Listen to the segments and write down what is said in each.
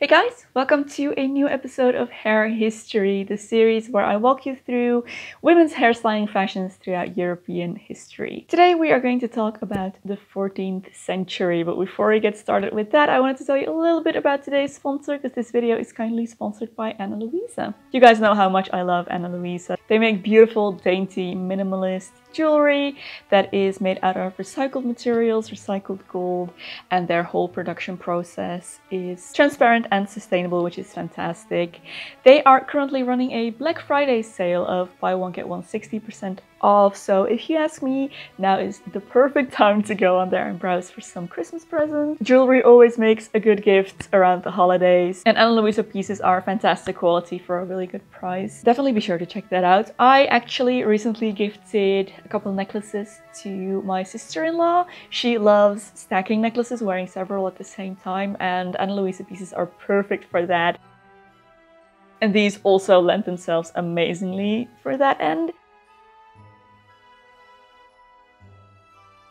Hey guys, welcome to a new episode of Hair History, the series where I walk you through women's hairstyling fashions throughout European history. Today we are going to talk about the 14th century, but before we get started with that, I wanted to tell you a little bit about today's sponsor because this video is kindly sponsored by Ana Luisa. You guys know how much I love Ana Luisa. They make beautiful, dainty, minimalist jewelry that is made out of recycled materials, recycled gold, and their whole production process is transparent and sustainable, which is fantastic. They are currently running a Black Friday sale of buy one get one 60% off. So if you ask me, now is the perfect time to go on there and browse for some Christmas presents. Jewelry always makes a good gift around the holidays. And Ana Luisa pieces are fantastic quality for a really good price. Definitely be sure to check that out. I actually recently gifted a couple necklaces to my sister-in-law. She loves stacking necklaces, wearing several at the same time. And Ana Luisa pieces are perfect for that. And these also lend themselves amazingly for that end.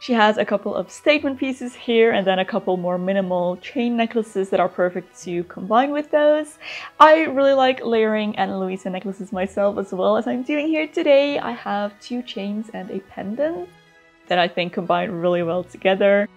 She has a couple of statement pieces here and then a couple more minimal chain necklaces that are perfect to combine with those. I really like layering Ana Luisa necklaces myself as well as I'm doing here today. I have two chains and a pendant that I think combine really well together.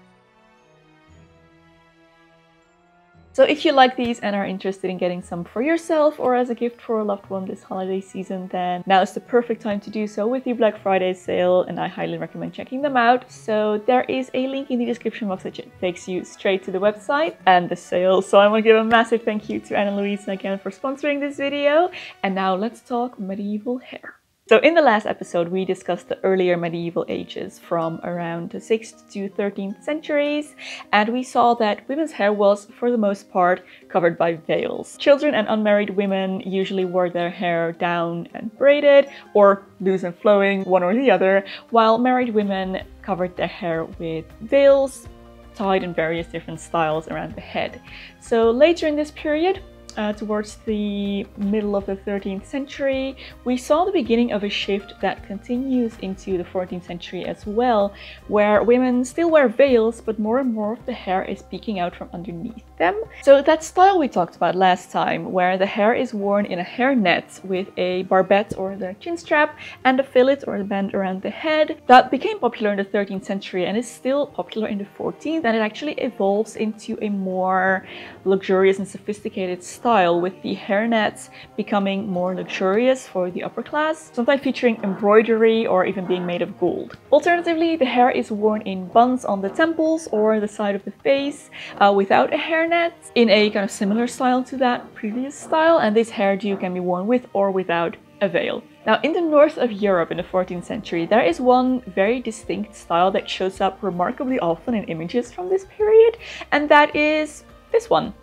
So if you like these and are interested in getting some for yourself or as a gift for a loved one this holiday season, then now is the perfect time to do so with the Black Friday sale and I highly recommend checking them out. So there is a link in the description box that takes you straight to the website and the sale. So I want to give a massive thank you to Ana Luisa again for sponsoring this video. And now let's talk medieval hair. So in the last episode, we discussed the earlier medieval ages from around the 6th to 13th centuries, and we saw that women's hair was, for the most part, covered by veils. Children and unmarried women usually wore their hair down and braided, or loose and flowing, one or the other, while married women covered their hair with veils, tied in various different styles around the head. So later in this period, uh, towards the middle of the 13th century, we saw the beginning of a shift that continues into the 14th century as well, where women still wear veils, but more and more of the hair is peeking out from underneath them. So that style we talked about last time, where the hair is worn in a hair net with a barbette or the chin strap and a fillet or a band around the head, that became popular in the 13th century and is still popular in the 14th, and it actually evolves into a more luxurious and sophisticated style style with the hairnets becoming more luxurious for the upper class, sometimes featuring embroidery or even being made of gold. Alternatively, the hair is worn in buns on the temples or the side of the face uh, without a hairnet in a kind of similar style to that previous style and this hairdo can be worn with or without a veil. Now, in the north of Europe in the 14th century, there is one very distinct style that shows up remarkably often in images from this period, and that is this one.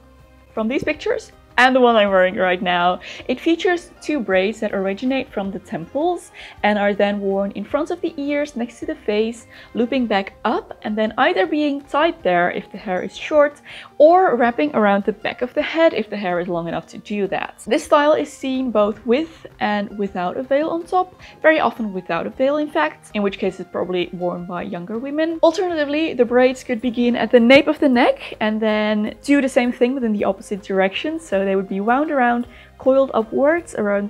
From these pictures, and the one I'm wearing right now. It features two braids that originate from the temples and are then worn in front of the ears next to the face, looping back up and then either being tied there if the hair is short or wrapping around the back of the head if the hair is long enough to do that. This style is seen both with and without a veil on top, very often without a veil in fact, in which case it's probably worn by younger women. Alternatively, the braids could begin at the nape of the neck and then do the same thing but in the opposite direction. So they would be wound around, coiled upwards around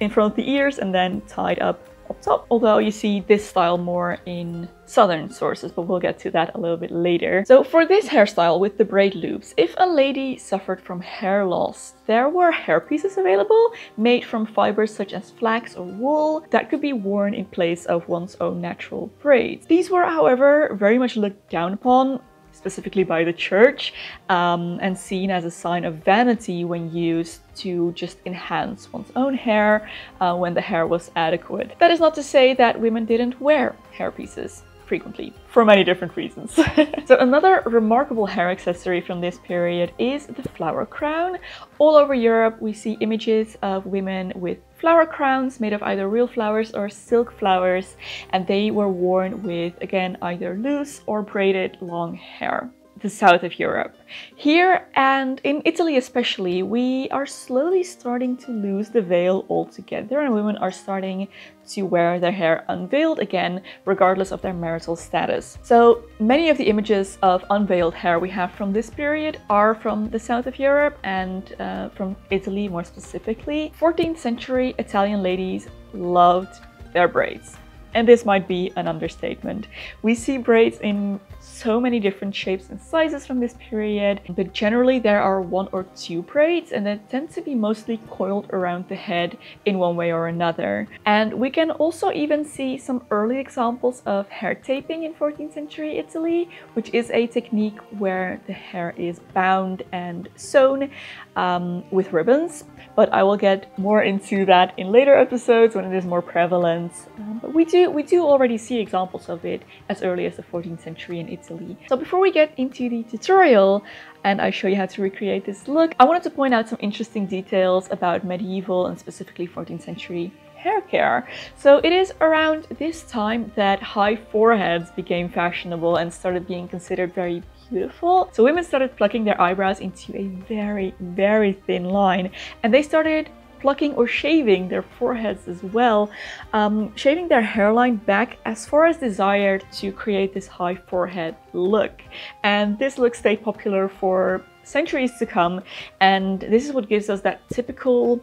in front of the ears and then tied up up top. Although you see this style more in southern sources, but we'll get to that a little bit later. So for this hairstyle with the braid loops, if a lady suffered from hair loss, there were hair pieces available made from fibers such as flax or wool that could be worn in place of one's own natural braids. These were, however, very much looked down upon specifically by the church, um, and seen as a sign of vanity when used to just enhance one's own hair uh, when the hair was adequate. That is not to say that women didn't wear hairpieces frequently for many different reasons. so another remarkable hair accessory from this period is the flower crown. All over Europe we see images of women with flower crowns made of either real flowers or silk flowers and they were worn with again either loose or braided long hair. The south of Europe. Here and in Italy especially, we are slowly starting to lose the veil altogether and women are starting to wear their hair unveiled again, regardless of their marital status. So many of the images of unveiled hair we have from this period are from the south of Europe and uh, from Italy more specifically. 14th century Italian ladies loved their braids. And this might be an understatement. We see braids in so many different shapes and sizes from this period, but generally there are one or two braids and they tend to be mostly coiled around the head in one way or another. And we can also even see some early examples of hair taping in 14th century Italy, which is a technique where the hair is bound and sewn um, with ribbons. But I will get more into that in later episodes when it is more prevalent. Um, but we do we do already see examples of it as early as the 14th century in Italy. So before we get into the tutorial and I show you how to recreate this look, I wanted to point out some interesting details about medieval and specifically 14th century hair care. So it is around this time that high foreheads became fashionable and started being considered very beautiful. So women started plucking their eyebrows into a very, very thin line and they started plucking or shaving their foreheads as well, um, shaving their hairline back as far as desired to create this high forehead look. And this look stayed popular for centuries to come, and this is what gives us that typical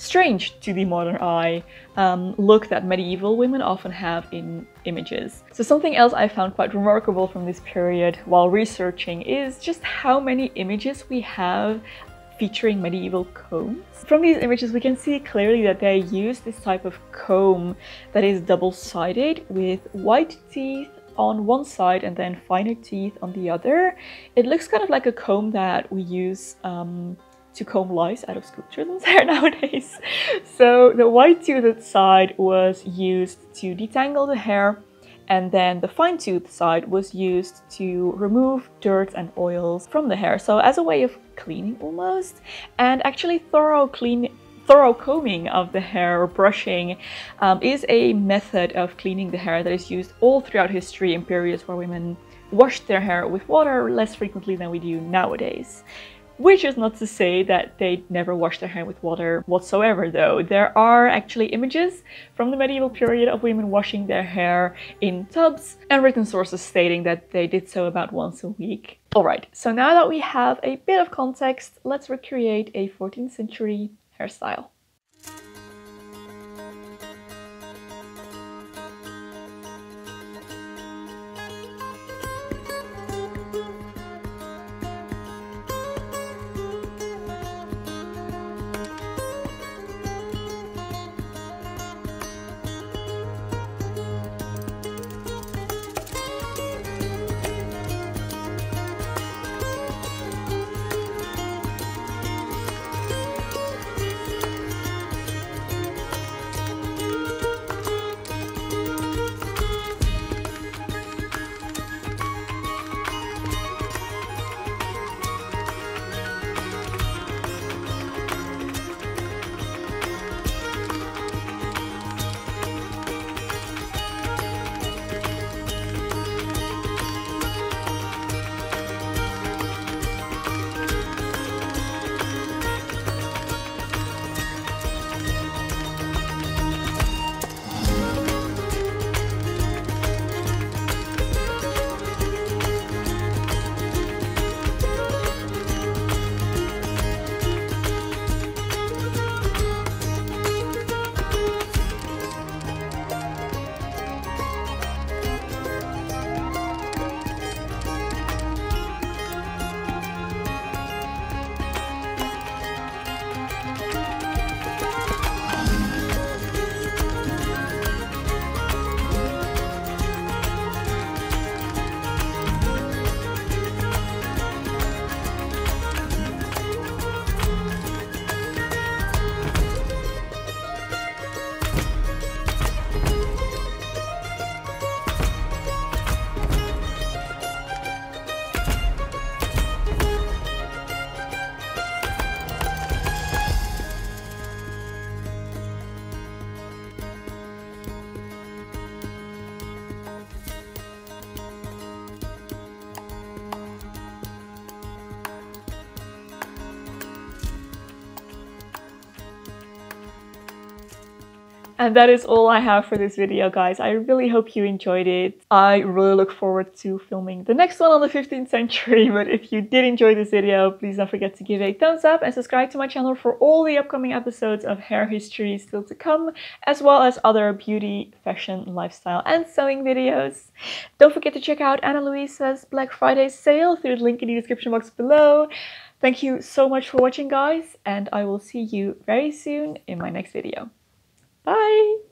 strange to the modern eye um, look that medieval women often have in images. So something else I found quite remarkable from this period while researching is just how many images we have featuring medieval combs. From these images we can see clearly that they use this type of comb that is double-sided with white teeth on one side and then finer teeth on the other. It looks kind of like a comb that we use um, to comb lice out of children's hair nowadays. So the white toothed side was used to detangle the hair and then the fine tooth side was used to remove dirt and oils from the hair so as a way of cleaning almost and actually thorough clean thorough combing of the hair or brushing um, is a method of cleaning the hair that is used all throughout history in periods where women washed their hair with water less frequently than we do nowadays. Which is not to say that they never washed their hair with water whatsoever though. There are actually images from the medieval period of women washing their hair in tubs and written sources stating that they did so about once a week. Alright, so now that we have a bit of context, let's recreate a 14th century hairstyle. And that is all I have for this video, guys. I really hope you enjoyed it. I really look forward to filming the next one on the 15th century. But if you did enjoy this video, please don't forget to give it a thumbs up and subscribe to my channel for all the upcoming episodes of hair history still to come, as well as other beauty, fashion, lifestyle, and sewing videos. Don't forget to check out Ana Luisa's Black Friday sale through the link in the description box below. Thank you so much for watching, guys, and I will see you very soon in my next video. Bye!